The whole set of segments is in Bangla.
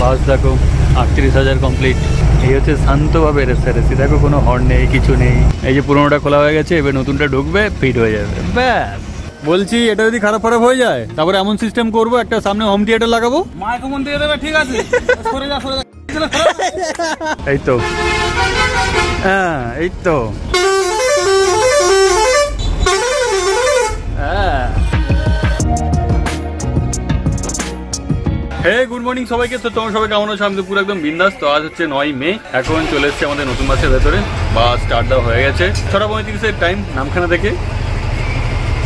বাস দেখো আটত্রিশ হাজার কমপ্লিট এই হচ্ছে শান্তভাবে রেসারেসি দেখো কোনো হর্ন নেই কিছু নেই। এই যে পুরোনোটা খোলা হয়ে গেছে এবার নতুনটা ঢুকবে ফিট হয়ে যাবে। ব্যাস। বলছি এটা যদি খারাপ খারাপ হয়ে যায় তারপরে এমন সিস্টেম করব একটা সামনে হোম থিয়েটার লাগাবো। মাইক্রোফোন দিয়ে দেবে ঠিক আছে। সরে যা সরে যা। এই তো। হ্যাঁ এই তো। হ্যাঁ। হে গুড মর্নিং সবাইকে। তো তোমার সবাই কেমন আছো? আমি তো পুরো একদম বিন্দাস। তো আজ হচ্ছে নয় মে। এখন চলে এসছে আমাদের নতুন বাসের ভেতরে। বাস স্টার্ট দেওয়া হয়ে গেছে। ছটা পঁয়ত্রিশের টাইম নামখানা থেকে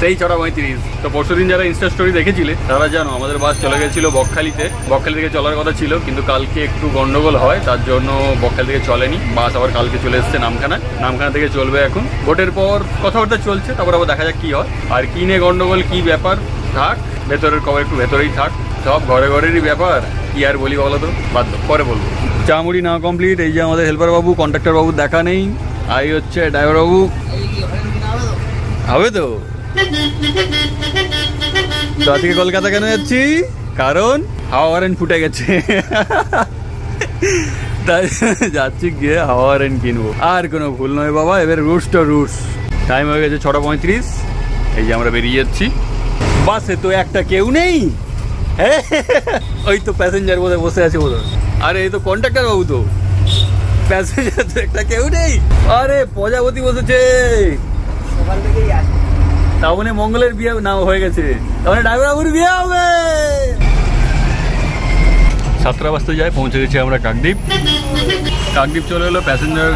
সেই ছটা পঁয়ত্রিশ তো পরশু দিন যারা ইনস্টা স্টোরি দেখেছিলে, তারা জানো, আমাদের বাস চলে গেছিল বকখালিতে। বকখালি থেকে চলার কথা ছিল, কিন্তু কালকে একটু গন্ডগোল হয়, তার জন্য বকখালি থেকে চলেনি। বাস আবার কালকে চলে এসছে নামখানা নামখানা থেকে চলবে এখন। ভোটের পর কথাবার্তা চলছে, তারপর আবার দেখা যাক কি হয়। আর কি নিয়ে গন্ডগোল, কি ব্যাপার, থাক। ভেতরের কবে একটু ভেতরেই থাক। সব ঘরে ঘরেরই ব্যাপার। কি আর বলি বলো তো? দাও, পরে বলব। চামুড়ি না কমপ্লিট এই যে আমাদের হেল্পার বাবু কন্ট্রাক্টর বাবু দেখা নেই। আই হচ্ছে ড্রাইভার বাবু। হবে তো? আজকে কলকাতা কেন যাচ্ছি? কারণ হাওয়া ওয়ারেন্ট ফুটে গেছে। তাই যাচ্ছি গিয়ে হাওয়া ওয়ারেন্ট কিনবো। আর কোনো ভুল নয় বাবা এবার রুশ তো রুশ টাইম হয়ে গেছে ছটা পঁয়ত্রিশ। এই যে আমরা বেরিয়ে যাচ্ছি। বাসে তো একটা কেউ নেই। হ্যাঁ, ওই তো প্যাসেঞ্জার বোধহয় বসে আছে বোধহয়। আরে এই তো কন্ট্রাক্টর বাবু তো। প্যাসেঞ্জার তো একটা কেউ নেই। আরে প্রজাপতি বসেছে। তার মানে মঙ্গলের বিয়ে না হয়ে গেছে। তার মানে ড্রাইভার বিয়ে হবে। সাতটা বাজতে যায় পৌঁছে গেছি আমরা কাকদ্বীপ। কাকদ্বীপ চলে এলো প্যাসেঞ্জার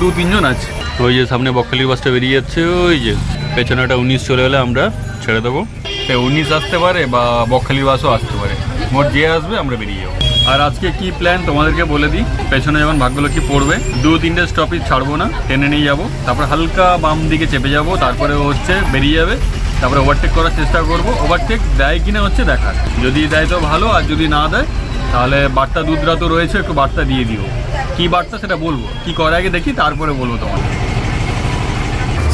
দু তিনজন আছে। ওই যে সামনে বকখালি বাসটা বেরিয়ে যাচ্ছে ওই যে। পেছনে একটা উনিশ চলে এলে আমরা ছেড়ে দেবো। উনিশ আসতে পারে বা বকখালি বাসও আসতে পারে। মোট যে আসবে আমরা বেরিয়ে যাব। আর আজকে কি প্ল্যান তোমাদেরকে বলে দিই? পেছনে যেমন ভাগ্যলক্ষ্মী পড়বে দু তিনটে স্টপেজ ছাড়বো না টেনে নিয়ে যাব। তারপর হালকা বাম দিকে চেপে যাব তারপরে হচ্ছে বেরিয়ে যাবে। তারপরে ওভারটেক করার চেষ্টা করব। ওভারটেক দেয় কিনা হচ্ছে দেখার। যদি দেয় তো ভালো আর যদি না দেয় তাহলে বার্তা দুধরা তো রয়েছে একটু বার্তা দিয়ে দিও। কি বার্তা সেটা বলব? কি করে আগে দেখি তারপরে বলব তোমার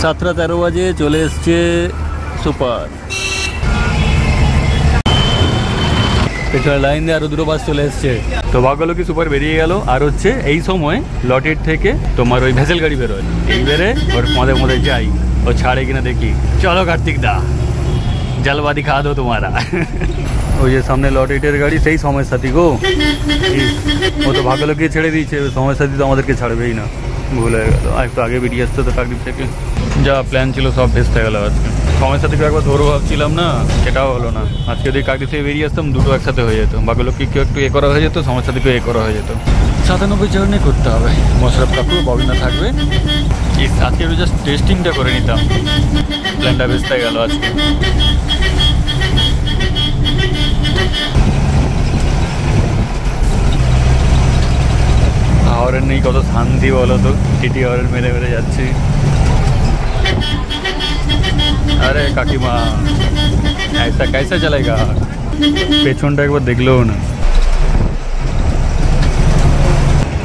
সাতটা তেরো বাজে চলে এসছে সুপার। পেছনে লাইন দিয়ে আরও দুটো বাস চলে এসছে। তো ভাগ্যলক্ষ্মী সুপার বেরিয়ে গেল। আর হচ্ছে এই সময় লটের থেকে তোমার ওই ভেসেল গাড়ি বেরোয়। এই বেরে ওর মধ্যে মধ্যে যাই। ও ছাড়ে কিনা দেখি। চলো কার্তিক দা, জলবাদি খা দো তোমারা। ওই যে সামনে লট এইটের গাড়ি, সেই সময় সাথী গো। ও তো ভাগ্যলক্ষ্মী ছেড়ে দিয়েছে। সময় সাথী তো আমাদেরকে ছাড়বেই না। ভুল গেল। আর একটু আগে বেরিয়ে আসতে তো কাকদ্বীপ থেকে যা প্ল্যান ছিল সব ভেস্তে গেল আজকে। সময় সাথে কেউ একবার ধরো ভাবছিলাম না সেটাও হলো না। আজকে যদি কাকদ্বীপ থেকে বেরিয়ে আসতাম দুটো একসাথে হয়ে যেত। ভাগ্যলক্ষ্মী কেউ একটু এ করা হয়ে যেত সময় সাথে কেউ এ করা হয়ে যেত। সাতানব্বই জার্নি করতে হবে। মশরফ কাকু ববিনা থাকবে। আজকে জাস্ট টেস্টিংটা করে নিতাম। প্ল্যানটা ভেস্তে গেল আজকে। হরেন নেই কত শান্তি বলো তো? টিটি হরেন মেলে মেরে যাচ্ছি। আরে কাকিমা ऐसा कैसा चलेगा পেছনটা একবার দেখলেও না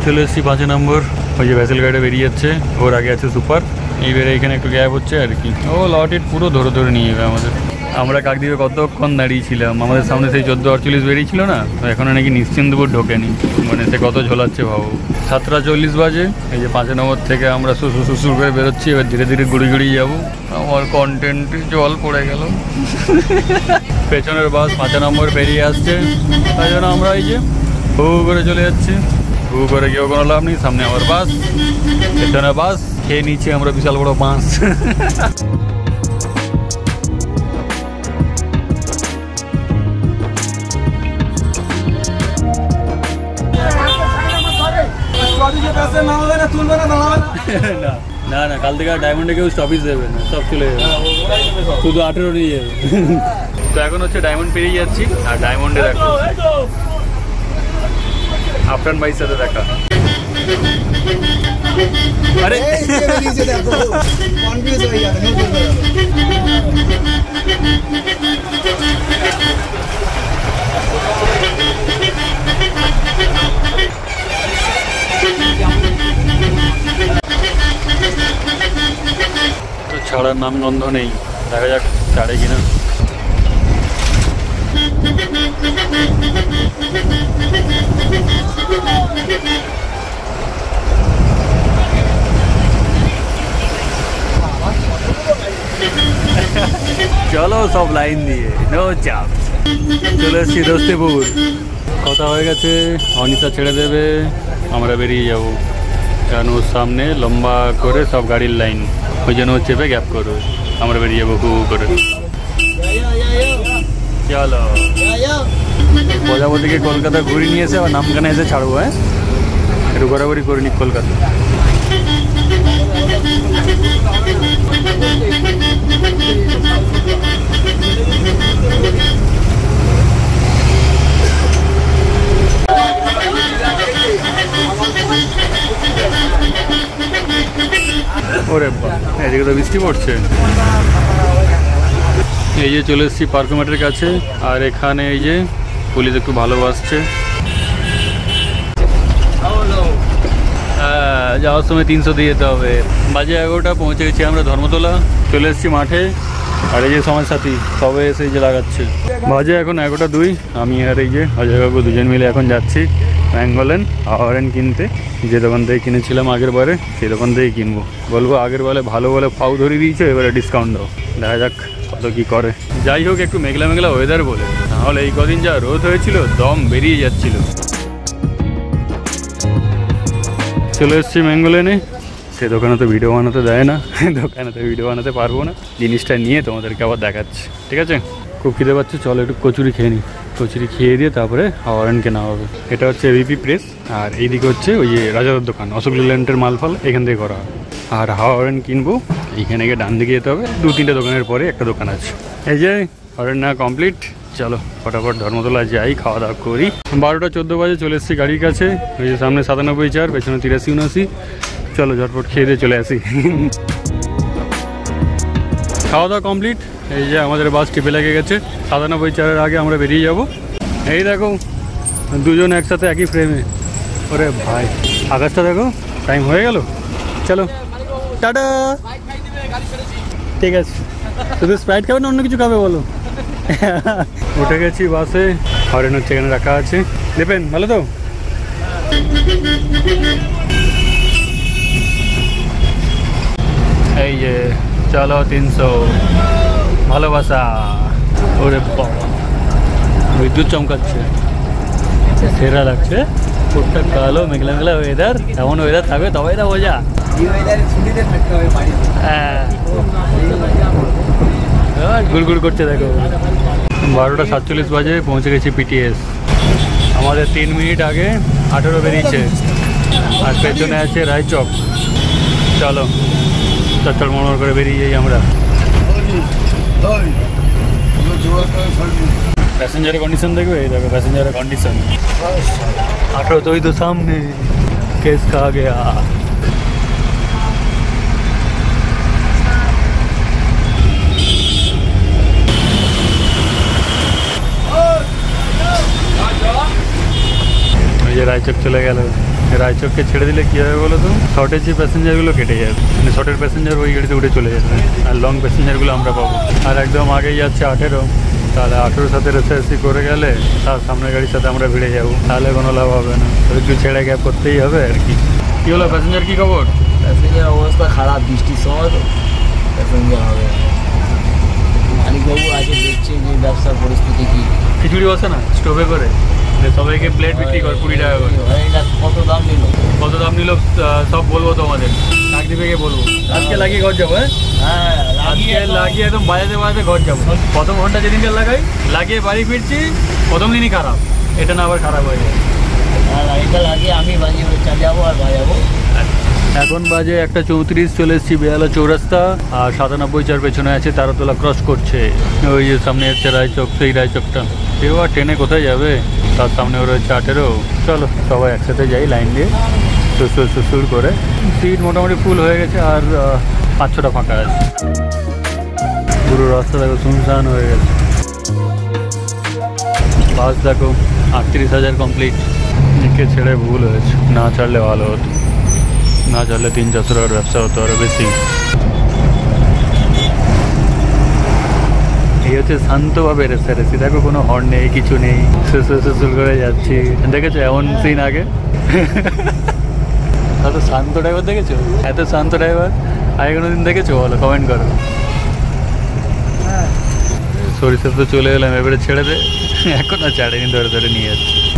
চলে এসেছি পাঁচ নম্বর ওই যে ভ্যাসেল গাড়ি বেরিয়ে যাচ্ছে ওর আগে আছে সুপার এইবারে এখানে একটু গ্যাপ হচ্ছে আর কি ও লটেট পুরো ধরে ধরে নিয়ে যাবে আমাদের আমরা কাকদ্বীপে কতক্ষণ দাঁড়িয়েছিলাম আমাদের সামনে সেই চোদ্দ আটচল্লিশ বেরিয়েছিল না? তো এখনও নাকি নিশ্চিন্তপুর ঢোকেনি। মানে সে কত ঝোলাচ্ছে ভাবো। সাতটা চল্লিশ বাজে। এই যে পাঁচ নম্বর থেকে আমরা সুসু সুসুর করে বেরোচ্ছি, এবার ধীরে ধীরে গুড়ি গুড়ি যাব। আমার কন্টেন্ট জল পড়ে গেল। পেছনের বাস পাঁচ নম্বর পেরিয়ে আসছে। তাই জন্য আমরা এই যে হু করে চলে যাচ্ছি। হু করে কেউ কোনো লাভ নেই। সামনে আমার বাস, পেছনে বাস, খেয়ে নিচ্ছি আমরা বিশাল বড় বাঁশ না। না না কাল থেকে আর ডায়মন্ডে কেউ স্টপিস দেবে না সব চলে যাবে। শুধু আঠেরো নিয়ে যাবে। তো এখন হচ্ছে ডায়মন্ড পেরিয়ে যাচ্ছি আর ডায়মন্ডে দেখো আফরান ভাইয়ের সাথে দেখা। আরে। ছাড়ার নাম গন্ধ নেই। দেখা যাক, ছাড়ে কিনা। চলো সব লাইন দিয়ে। নো চাপ। চলে এসছি দোস্তিপুর। কথা হয়ে গেছে, অনিতা ছেড়ে দেবে, আমরা বেরিয়ে যাব। কেন ওর সামনে লম্বা করে সব গাড়ির লাইন। ওই জন্য ও চেপে গ্যাপ করবে আমরা বেরিয়ে যাব হু করে। চলো। প্রজাপতিকে কলকাতা ঘুরিয়ে নিয়েছে আবার নামখানা এসে ছাড়বো হ্যাঁ? একটু ঘোরাঘুরি করে নি কলকাতা। ওরে বাবা এদিকে তো বৃষ্টি পড়ছে। এই যে চলে এসেছি পার্কোমেটের কাছে আর এখানে এই যে পুলিশ একটু ভালোবাসছে হ্যাঁ, যাওয়ার সময় তিনশো দিয়ে যেতে হবে। বাজে এগারোটা পৌঁছে গেছি আমরা ধর্মতলা। চলে এসেছি মাঠে আর এই যে সমাজ সাথী সবে এসে যে লাগাচ্ছে। বাজে এখন এগারোটা দুই আমি আর এই যে অজয় কাকু দুজন মিলে এখন যাচ্ছি। ব্যাঙ্গলেন অরেন কিনতে। যে দোকান থেকে কিনেছিলাম আগের বারে, সেই দোকান থেকেই কিনবো। বলব আগের বলে ভালো বলে ফাউ ধরিয়ে দিয়েছে, এবারে ডিসকাউন্ট দাও। দেখা যাক কত কী করে। যাই হোক, একটু মেঘলা মেঘলা ওয়েদার বলে। নাহলে এই কদিন যা রোদ হয়েছিল, দম বেরিয়ে যাচ্ছিল। চলে এসেছি ম্যাঙ্গোলেনে সে দোকানে তো ভিডিও বানাতে দেয় না দোকানে তো ভিডিও বানাতে পারব না। জিনিসটা নিয়ে তোমাদেরকে আবার দেখাচ্ছি। ঠিক আছে? খুব খিদে পাচ্ছে, চলো একটু কচুরি খেয়ে নিই। কচুরি খেয়ে দিয়ে তারপরে হাওয়ারেন কেনা হবে। এটা হচ্ছে এবিপি প্রেস আর এইদিকে হচ্ছে ওই যে রাজাদার দোকান, অশোক লেল্যান্ডের মালফাল, এখান থেকে করা হয় আর হাওয়ারেন কিনবো এইখানে গিয়ে ডান দিকে যেতে হবে। দু, তিনটে দোকানের পরে একটা দোকান আছে। এই যে, হাওয়ারেন না কমপ্লিট চলো, ফটাফট ধর্মতলা যাই খাওয়া দাওয়া করি। বারোটা, চোদ্দ বাজে চলে এসেছি গাড়ির কাছে। ওই যে সামনে সাতানব্বই চার, পেছনে তিরাশি, উনআশি। চলো, ঝটপট খেয়ে দিয়ে চলে আসি। খাওয়া দাওয়া কমপ্লিট এই যে আমাদের বাস টিপে লেগে গেছে। সাতানব্বই চারের আগে আমরা বেরিয়ে যাব। এই দেখো, দুজন একসাথে একই ফ্রেমে ওরে ভাই, আকাশটা দেখো টাইম হয়ে গেল। চলো। টাটা। ঠিক আছে। শুধু স্প্রাইট খাবে না, অন্য কিছু খাবে বলো? উঠে গেছি বাসে। হরেন হচ্ছে এখানে রাখা আছে। দেবেন ভালো তো? এই যে চলো তিনশো। ভালোবাসা। ওরে বিদ্যুৎ চমকাচ্ছে। সেরা লাগছে। ফুটটা কালো, মেঘলা মেঘলা ওয়েদার এমন ওয়েদার থাকবে, তবেই না বোঝা। হ্যাঁ। গুড়গুড় করছে, দেখো। বারোটা সাতচল্লিশ বাজে, পৌঁছে গেছি পিটিএস আমাদের তিন মিনিট আগে আঠেরো বেরিয়েছে। আর পেছনে আছে রায়চক। চলো। চচ্চল মনোর করে বেরিয়ে যাই আমরা প্যাসেঞ্জারের কন্ডিশন দেখবে এই দেখো প্যাসেঞ্জারের কন্ডিশন আঠেরো তো ওই তো সামনে কেস খা গেয়া ওই যে রায়চক চলে গেল রায়চককে ছেড়ে দিলে কী হবে বলো তো শর্টের যে প্যাসেঞ্জারগুলো কেটে যাবে মানে শর্টের প্যাসেঞ্জার ওই গাড়িতে উঠে চলে যাবে আর লং প্যাসেঞ্জারগুলো আমরা পাবো আর একদম আগেই যাচ্ছে আঠেরো তাহলে আঠেরোর সাথে রেসারেসি করে গেলে তার সামনের গাড়ির সাথে আমরা ভিড়ে যাব তাহলে কোনো লাভ হবে না একটু ছেড়ে গ্যাপ করতেই হবে আর কি কী হলো প্যাসেঞ্জার কী খবর প্যাসেঞ্জার অবস্থা খারাপ বৃষ্টির সময় তো প্যাসেঞ্জার হবে মালিকবাবু আছে দেখছে যে ব্যবসার পরিস্থিতি কি খিচুড়ি বসে না স্টোভে করে সবাইকে প্লেট বিক্রি কর কুড়ি টাকা করে। কত দাম নিল? কত দাম নিল সব বলব তোমাদের। চাকরি থেকে বলব। আজকে লাগিয়ে ঘর যাব হ্যাঁ? হ্যাঁ আজকে লাগিয়ে একদম বাজাতে বাজাতে ঘর যাব। প্রথম ঘণ্টা যেদিনকে লাগাই লাগিয়ে বাড়ি ফিরছি প্রথম দিনই খারাপ। এটা না আবার খারাপ হয়ে যায়। লাইটটা লাগিয়ে আমি বাজিয়ে চালাবো আর বাজাবো। এখন বাজে একটা চৌত্রিশ চলে এসেছি বেহালা চৌরাস্তা আর সাতানব্বই চার পেছনে আছে তারাতলা ক্রস করছে। ওই যে সামনে হচ্ছে রায়চক সেই রায়চকটা। কেউ আর ট্রেনে কোথায় যাবে? তার সামনে রয়েছে আঠেরো। চলো, সবাই একসাথে যাই লাইন দিয়ে। সুসুর সুসুর করে। সিট মোটামুটি ফুল হয়ে গেছে আর পাঁচ ছটা ফাঁকা আছে। পুরো রাস্তা দেখো শুনশান হয়ে গেছে। বাস দেখো, আটত্রিশ হাজার কমপ্লিট একে ছেড়ে ভুল হয়েছে। না ছাড়লে ভালো হতো। না ছাড়লে তিন চারশো টাকার ব্যবসা হতো আরও বেশি। এই হচ্ছে শান্তভাবে রেসারেসি দেখো কোনো হর্ন নেই কিছু নেই। সুসুল করে যাচ্ছি। দেখেছ এমন সিন আগে? এত শান্ত ড্রাইভার দেখেছ? এত শান্ত ড্রাইভার আগে কোনো দিন দেখেছ বলো কমেন্ট করো। সরিষা তো চলে এলাম এবারে ছেড়ে দে। এখন আর ছাড়েনি ধরে ধরে নিয়ে যাচ্ছে।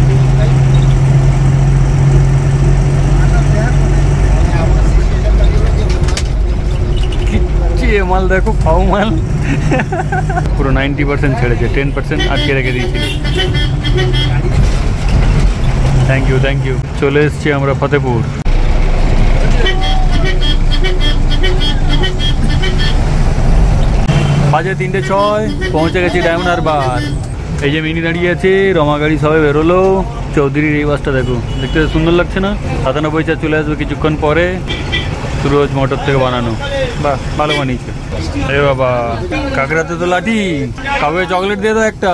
মাল দেখো ফাউ মাল। পুরো নাইনটি পার্সেন্ট ছেড়েছে, টেন পার্সেন্ট আটকে রেখে দিয়েছি। থ্যাংক ইউ থ্যাংক ইউ চলে এসছি আমরা ফতেপুর বাজে তিনটে ছয়, পৌঁছে গেছি ডায়মন্ড হারবার। এই যে মিনি দাঁড়িয়ে আছে, রমা গাড়ি সবাই বেরোলো। চৌধুরীর এই বাসটা দেখো, দেখতে সুন্দর লাগছে না? সাতানব্বই চার চলে আসবে কিছুক্ষণ পরে। সুরজ মোটর থেকে বানানো। বাহ ভালো বানিয়েছে। এ বাবা, কাঁকড়াতে তো লাঠি কাউকে চকলেট দিয়ে দাও একটা।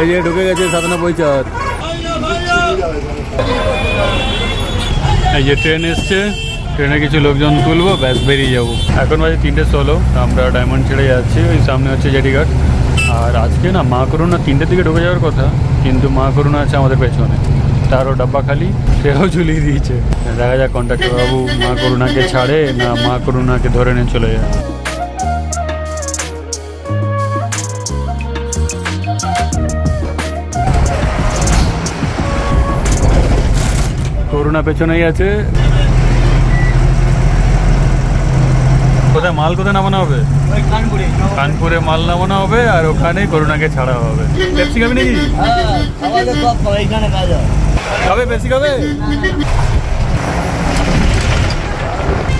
এই যে ঢুকে গেছে সাতানব্বই চার এই যে ট্রেন এসছে ট্রেনে কিছু লোকজন তুলবো, ব্যাস বেরিয়ে যাব। এখন বাজে তিনটে ষোলো আমরা ডায়মন্ড ছেড়ে যাচ্ছি, ওই সামনে হচ্ছে জেডিঘাট আর আজকে না, মা করুণা তিনটের দিকে ঢুকে যাওয়ার কথা, কিন্তু মা করুণা আছে আমাদের পেছনে। তারও ডাব্বা খালি, সেও ঝুলিয়ে দিয়েছে। দেখা যাক কন্ট্রাক্টর বাবু মা করুণাকে ছাড়ে না মা করুণাকে ধরে নিয়ে চলে যায়। করুণা পেছনেই আছে। কোথায়? মাল কোথায় নামানো হবে? কানপুরে। মাল নামানো হবে আর ওখানে করুণাকে ছাড়া হবে। নাকি?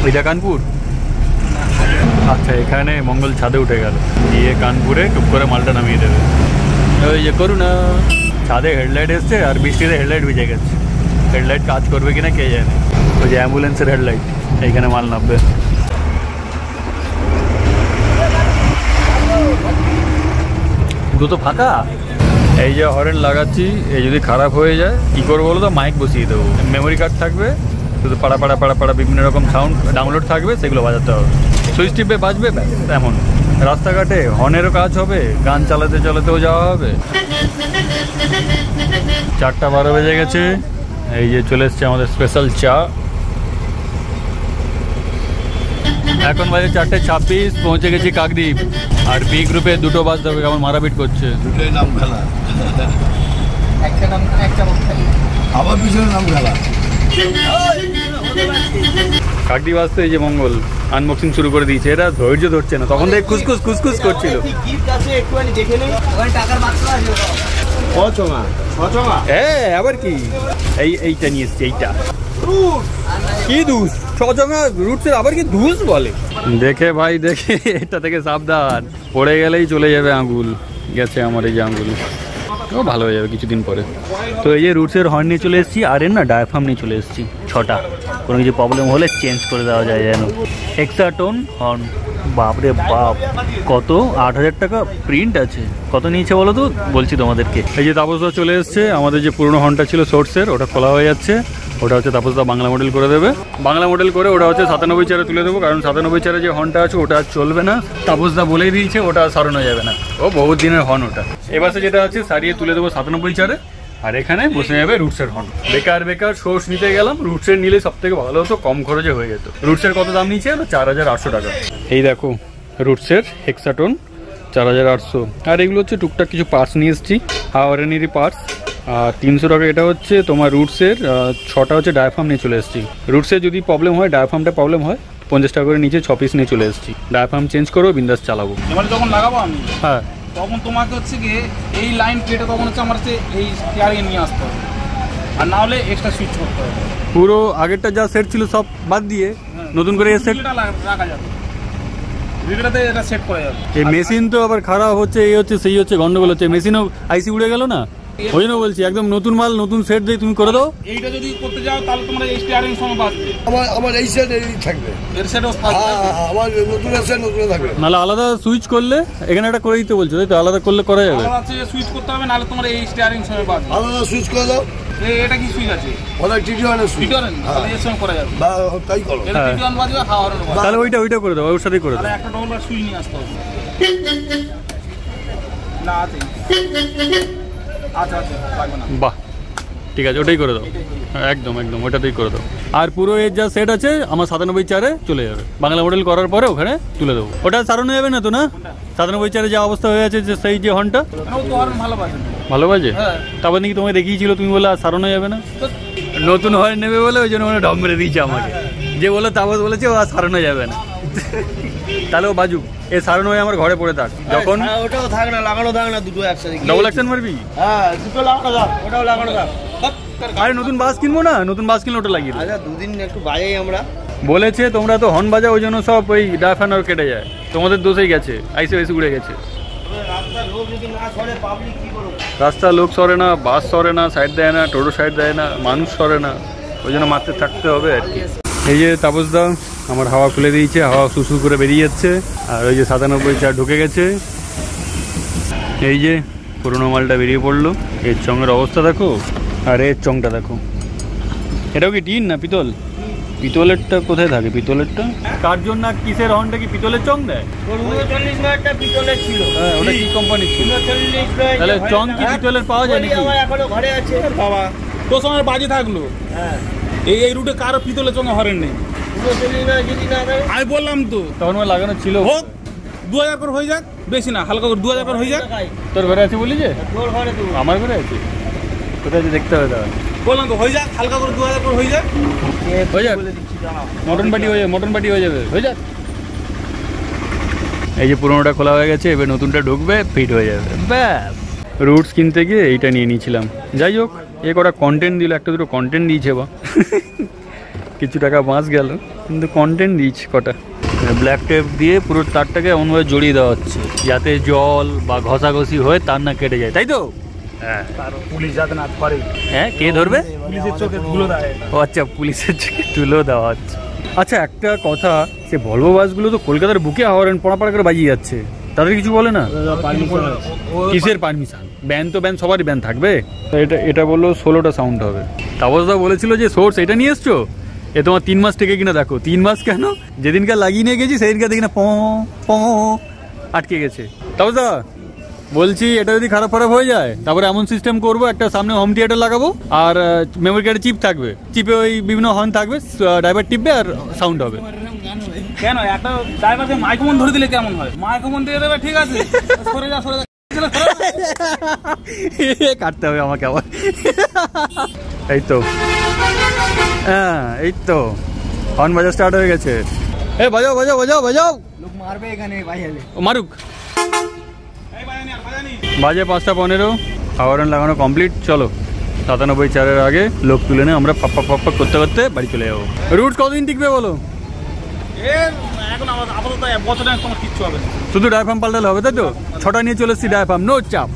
এটা কানপুর? আচ্ছা এখানে মঙ্গল ছাদে উঠে গেল। গিয়ে কানপুরে টুক করে মালটা নামিয়ে দেবে। ওই যে করুণা, ছাদে হেডলাইট এসছে আর বৃষ্টিতে হেডলাইট ভিজে গেছে। হেডলাইট কাজ করবে কিনা কে জানে? ওই যে অ্যাম্বুলেন্সের হেডলাইট, এইখানে মাল নামবে। পুরো তো ফাঁকা। এই যে হরেন লাগাচ্ছি, এই যদি খারাপ হয়ে যায়, কী করব বলো তো? মাইক বসিয়ে দেবো। মেমোরি কার্ড থাকবে, শুধু পাড়া পাড়া পাড়া পাড়া বিভিন্ন রকম সাউন্ড ডাউনলোড থাকবে, সেগুলো বাজাতে হবে। সুইচ টিপে বাজবে এমন। রাস্তাঘাটে হর্নেরও কাজ হবে, গান চালাতে চালাতেও যাওয়া হবে। চারটা বারো বেজে গেছে, এই যে চলে এসছে আমাদের স্পেশাল চা। এখন বাজে চারটে ছাব্বিশ পৌঁছে গেছি কাকদ্বীপ। আর বি গ্রুপে দুটো বাস যাবে কেমন মারাপিট করছে। দুটোই নাম খেলা একটা নাম একটা মুখ খালি। আবার পিছনে নাম খেলা কাকদ্বীপ আসতে এই যে মঙ্গল আনবক্সিং শুরু করে দিয়েছে। এটা ধৈর্য ধরছে না। তখন থেকে খুসখুস খুসখুস করছিল। হ্যাঁ আবার কি? এই এইটা নিয়ে এসছে এইটা। কি ছজঙ্গা রুটসের আবার কি দুস বলে? দেখে ভাই, দেখে। এটা থেকে সাবধান। পড়ে গেলেই চলে যাবে আঙ্গুল। গেছে আমার এই যে আঙ্গুল। ভালো হয়ে যাবে কিছুদিন পরে। তো এই যে রুটসের হর্ন নিয়ে চলে এসেছি, আর এর না ডায়াফার্ম নিয়ে চলে এসেছি, ছটা। কোনো কিছু প্রবলেম হলে চেঞ্জ করে দেওয়া যায় যেন। এক্সট্রা টোন হর্ন বাপরে বাপ। কত? আট হাজার টাকা প্রিন্ট আছে। কত নিয়েছে বলো তো? বলছি তোমাদেরকে। এই যে তাপসদা চলে এসছে, আমাদের যে পুরনো হর্নটা ছিল সোর্সের ওটা খোলা হয়ে যাচ্ছে। ওটা হচ্ছে তাপসদা বাংলা মডেল করে দেবে। বাংলা মডেল করে ওটা হচ্ছে সাতানব্বই চারে তুলে দেবো, কারণ সাতানব্বই চারে যে হর্নটা আছে, ওটা আর চলবে না। তাপসদা বলেই দিয়েছে, ওটা সারানো যাবে না। ও বহুত দিনের হর্ন ওটা এবারে যেটা আছে, সারিয়ে তুলে দেবো সাতানব্বই চারে। আর এখানে বসে যাবে রুটসের হর্ন। বেকার বেকার সোর্স নিতে গেলাম রুটসের নিলে সব থেকে ভালো হতো কম খরচে হয়ে যেত। রুটসের কত দাম নিচ্ছে চার হাজার আটশো টাকা। এই দেখো রুটসের হেক্সাটন চার হাজার আটশো। আর এগুলো হচ্ছে টুকটাক কিছু পার্টস নিয়ে এসেছি। হাওয়ারেনেরই পার্টস আর তিনশো টাকা এটা হচ্ছে তোমার রুটসের ছটা হচ্ছে ডায়াফার্ম নিয়ে চলে এসেছি। রুটসের যদি প্রবলেম হয় ডায়াফার্মটা প্রবলেম হয় পঞ্চাশ টাকা করে নিচে ছ পিস নিয়ে চলে এসেছি। ডায়াফার্ম চেঞ্জ করো বিন্দাস চালাবো। যখন লাগাবো আমি? হ্যাঁ। তখন তোমাকে হচ্ছে গিয়ে এই লাইন কেটে তখন হচ্ছে আমার হচ্ছে এই স্টিয়ারিংয়ে নিয়ে আসতে হবে। আর না হলে এক্সট্রা সুইচ করতে হবে। পুরো আগেরটা যা সেট ছিল সব বাদ দিয়ে নতুন করে সেট রাখা যাবে। রিলেটাতে এটা সেট করা যাবে। এই মেশিন তো আবার খারাপ হচ্ছে এই হচ্ছে সেই হচ্ছে গন্ডগোল হচ্ছে মেশিনও আইসি উড়ে গেল না? ওই জন্য বলছি একদম নতুন মাল নতুন সেট দিয়ে তুমি করে দাও। এইটা যদি করতে যাও তাহলে তোমরা এই স্টিয়ারিং সময় বাঁচবে আমার আমার এই সেট এই থাকবে। এর সেটও হ্যাঁ হ্যাঁ, হ্যাঁ, আমার নতুন সেট নতুন থাকবে। নাহলে আলাদা সুইচ করলে এখানে একটা করে দিতে বলছো তাই তো? আলাদা করলে করা যাবে। আলাদা আছে সুইচ করতে হবে নাহলে তোমার এই স্টিয়ারিং সময় বাঁচবে আলাদা সুইচ করে দাও। এটা কি সুইচ আছে? ওটা টিটি ওয়ানের সুইচ হ্যাঁ। তাহলে এর সঙ্গে করা যাবে। বা তাই করো। এটা হ্যাঁ। ভিডিওন বাজবে হাওয়ার বাজবে তাহলে ওইটা ওইটা করে দাও ওর সাথেই করে তাহলে দাও একটা ডবল সুইচ নিয়ে আসতে হবে। না আছে বাহ ঠিক আছে ওটাই করে দাও। হ্যাঁ, একদম একদম ওটাতেই করে দাও। আর পুরো এর যা সেট আছে আমার সাতানব্বই চারে চলে যাবে। বাংলা মডেল করার পরে ওখানে তুলে দেবো। ওটা সারানো যাবে না তো না? সাতানব্বই চারে যা অবস্থা হয়ে আছে যে সেই যে হর্নটা ভালো বাজে হ্যাঁ। তারপর নাকি তোমায় দেখিয়েছিল তুমি বলে আর সারানো যাবে না? নতুন হর্ন নেবে বলে ওই জন্য মানে ঢং মেরে দিয়েছে আমাকে। যে বলে তাপস বলেছে ও আর সারানো যাবে না। তাহলে ও বাজুক। এ সারানো হয়ে আমার ঘরে পড়ে থাক। যখন হ্যাঁ, ওটাও থাক না লাগানো থাক না দুটো একসাথে ডবল অ্যাকশন মারবি? হ্যাঁ দুটো লাগানো থাক ওটাও লাগানো থাক। আরে নতুন বাস কিনবো না? নতুন বাস কিনলে ওটা লাগিয়ে আচ্ছা দুদিন একটু বাজাই আমরা। বলেছে তোমরা তো হর্ন বাজা ওই জন্য সব ওই ডাফানোর কেটে যায়। তোমাদের দোষেই গেছে আইসে আইসে উড়ে গেছে। রাস্তা লোক সরে না বাস সরে না সাইড দেয় না টোটো সাইড দেয় না মানুষ সরে না ওই জন্য মারতে থাকতে হবে আর কি। এই যে তাপসদা আমার হাওয়া খুলে দিয়েছে হাওয়া সুসু করে বেরিয়ে যাচ্ছে। আর ওই যে সাতানব্বই চার ঢুকে গেছে। এই যে পুরোনো মালটা বেরিয়ে পড়ল। এর চঙের অবস্থা দেখো আর এর চংটা দেখো। এটাও কি টিন না পিতল? পিতলেরটা কোথায় থাকে? পিতলেরটা? কার জন্য আর কিসের হর্নটা কি পিতলের চং দেয়? উনচল্লিশ পিতলের ছিল। হ্যাঁ ওটা কি কোম্পানি ছিল? উনচল্লিশ তাহলে চং কি পিতলের পাওয়া যায় নাকি? আমার এখনও ঘরে আছে। বাবা তোর সঙ্গে বাজে থাকল? হ্যাঁ। এই এই রুটে কারও পিতলে চঙ্গে হরেন নেই। আমি বললাম তো। তখন লাগানো ছিল। হোক দু হাজার করে হয়ে যাক বেশি না হালকা করে দু হাজার করে হয়ে যাক। তোর ঘরে আছে বলি যে? তোর আমার ঘরে আছে? কোথায় আছে দেখতে হবে তাহলে? বললাম তো হয়ে যাক হালকা করে দু হাজার করে হয়ে যাক। হয়ে যাক। বলে দিচ্ছি দাঁড়াও মটন পাটি হয়ে যাবে মটন পাটি হয়ে যাবে হয়ে যাক। এই যে পুরোনোটা খোলা হয়ে গেছে এবার নতুনটা ঢুকবে ফিট হয়ে যাবে। ব্যাস। রুটস কিনতে গিয়ে এইটা নিয়ে নিয়েছিলাম। যাই হোক এ কটা কন্টেন্ট দিল একটা দুটো কন্টেন্ট দিয়েছে বা। কিছু টাকা বাঁচ গেল কিন্তু কন্টেন্ট দিয়েছে কটা। ব্ল্যাক টেপ দিয়ে পুরো তারটাকে এমনভাবে জড়িয়ে দেওয়া হচ্ছে। যাতে জল বা ঘষাঘষি হয়ে তার না কেটে যায় তাই তো? হ্যাঁ। পুলিশ যাতে না পারে হ্যাঁ কে ধরবে? পুলিশের চোখে ও আচ্ছা পুলিশের চোখে তুলেও দেওয়া হচ্ছে। আচ্ছা একটা কথা সে ভলভো বাসগুলো তো কলকাতার বুকে হরেন পড়াপড়া করে বাজিয়ে যাচ্ছে। তাদের কিছু বলে না? কিসের পারমিশন? ব্যান তো ব্যান সবারই ব্যান থাকবে? তো এটা এটা বলল ষোলোটা সাউন্ড হবে। তাপসদা বলেছিল যে সোর্স এটা নিয়ে এসছো? এ তোমার তিন মাস থেকে কিনা দেখো। তিন মাস কেন? যেদিনকার লাগিয়ে নিয়ে গেছি সেদিনকার দেখি না প প আটকে গেছে। তাপসদা বলছি এটা যদি খারাপ খারাপ হয়ে যায় তারপরে এমন সিস্টেম করব একটা সামনে হোম থিয়েটার লাগাবো আর মেমোরি কার্ডে চিপ থাকবে। চিপে ওই বিভিন্ন হর্ন থাকবে ড্রাইভার টিপবে আর সাউন্ড হবে। কেন? একটা ড্রাইভারকে ধরে দিলে কেমন হয়? দিয়ে দেবে ঠিক আছে। সরে যা সরে যা। কাটতে হবে আমাকে আবার। এই তো। হ্যাঁ এই তো। হর্ন বাজা স্টার্ট হয়ে গেছে। এ বাজাও বাজাও বাজাও বাজাও। লোক মারবে এখানে মারুক। বাজে পাঁচটা পনেরো। খাওয়ার লাগানো কমপ্লিট চলো সাতানব্বই চারের আগে লোক তুলে নিয়ে আমরা পাপ্পা পাপ্পা করতে করতে বাড়ি চলে যাব। রুট কতদিন টিকবে বলো? শুধু ডায়াফার্ম পাল্টালে হবে, তাই তো? ছটা নিয়ে চলে এসেছি ডায়াফার্ম নো চাপ।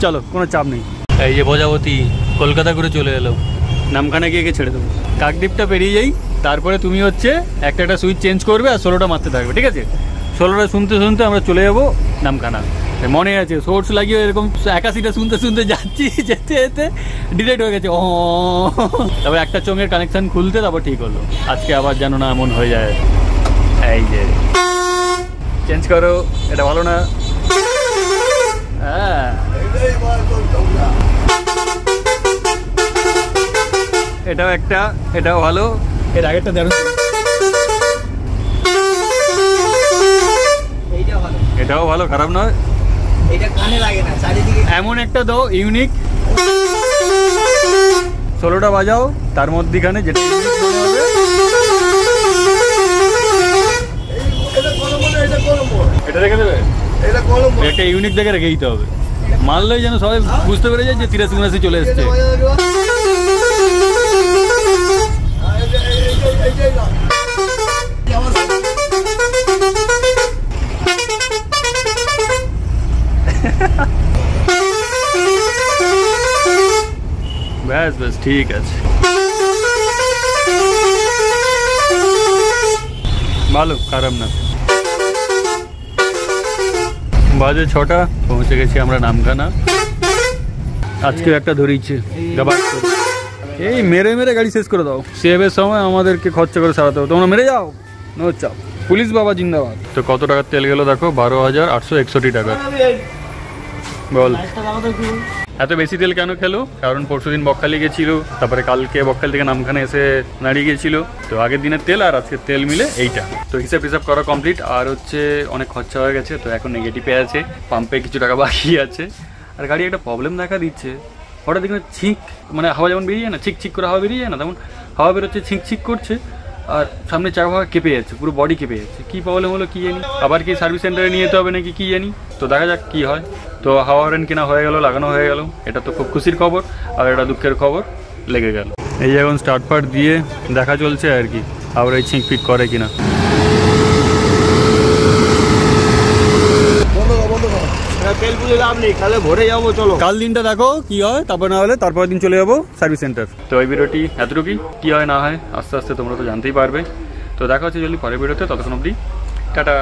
চলো, কোনো চাপ নেই। এই যে প্রজাপতি, কলকাতা করে চলে এলো। নামখানা গিয়ে গিয়ে ছেড়ে দেবো। কাকদ্বীপটা পেরিয়ে যাই, তারপরে তুমি হচ্ছে একটা একটা সুইচ চেঞ্জ করবে আর ষোলোটা মারতে থাকবে, ঠিক আছে? ষোলোটা শুনতে শুনতে আমরা চলে যাব নামখানা। মনে আছে, সোর্স লাগিয়ে এরকম একাশিটা শুনতে শুনতে যাচ্ছি, যেতে যেতে ডিলেট হয়ে গেছে ও তারপর একটা চোঙের কানেকশন খুলতে তারপর ঠিক হলো। আজকে আবার যেন না এমন হয়ে যায়। এই যে। চেঞ্জ করো এটা ভালো না? হ্যাঁ। এটাও একটা এটাও ভালো। এর আগেরটা দেখো এটাও ভালো খারাপ নয়। এইটা কানে লাগে না চারিদিকে এমন একটা দাও ইউনিক ষোলোটা বাজাও তার মধ্যিখানে যেটা মনে হবে এই- এটা এটা রেখে দেবে? এটা কলম একটা ইউনিক দেখে রেখে দিতে হবে। মারলেই যেন সবাই বুঝতে পেরে যায় যে তিরাশি উনাশি চলে এসছে। ব্যাস ব্যাস ঠিক আছে। ভালো খারাপ না। বাজে ছটা পৌঁছে গেছি আমরা নামখানা। আজকেও একটা ধরিয়েছে গাবার। এই মেরে মেরে গাড়ি শেষ করে দাও। সেভের সময় আমাদেরকে খরচা করে সারাতে হবে। তোমরা মেরে যাও। নো চাপ। পুলিশ বাবা জিন্দাবাদ। তো কত টাকার তেল গেলো দেখো? বারো হাজার আটশো একষট্টি টাকা। বল। এত বেশি তেল কেন খেলো? কারণ পরশুদিন বকখালি গেছিল তারপরে কালকে বকখালি থেকে নামখানে এসে দাঁড়িয়ে গেছিল। তো আগের দিনের তেল আর আজকের তেল মিলে এইটা। তো হিসাব হিসাব করা কমপ্লিট আর হচ্ছে অনেক খরচা হয়ে গেছে তো এখন নেগেটিভে আছে পাম্পে কিছু টাকা বাকি আছে। আর গাড়ি একটা প্রবলেম দেখা দিচ্ছে। হঠাৎ দেখুন ছিঁক মানে হাওয়া যেমন বেরিয়ে যায় না ছিক ছিক করে হাওয়া বেরিয়ে যায় না তেমন হাওয়া বেরোচ্ছে ছিঁক ছিক করছে আর সামনে চাকা ফাঁকা কেঁপে যাচ্ছে পুরো বডি কেঁপে যাচ্ছে। কী প্রবলেম হলো কী জানি? আবার কি সার্ভিস সেন্টারে নিয়ে যেতে হবে নাকি কী জানি? তো দেখা যাক কী হয়। তো হাওয়া হরেন কেনা হয়ে গেল লাগানো হয়ে গেল। এটা তো খুব খুশির খবর আর এটা দুঃখের খবর লেগে গেল। এই এখন স্টার্ট পার্ট দিয়ে দেখা চলছে আর কি আবার এই ছিঁক ফিক করে কিনা। কাল দিনটা দেখো কি হয় তারপর না হলে তারপর দিন চলে যাব সার্ভিস সেন্টার তো এই ভিডিওটি এতটুকুই কি হয় না হয় আস্তে আস্তে তোমরা তো জানতেই পারবে। তো দেখা হচ্ছে জলদি পরের ভিডিওতে ততক্ষণ অবধি টাটা।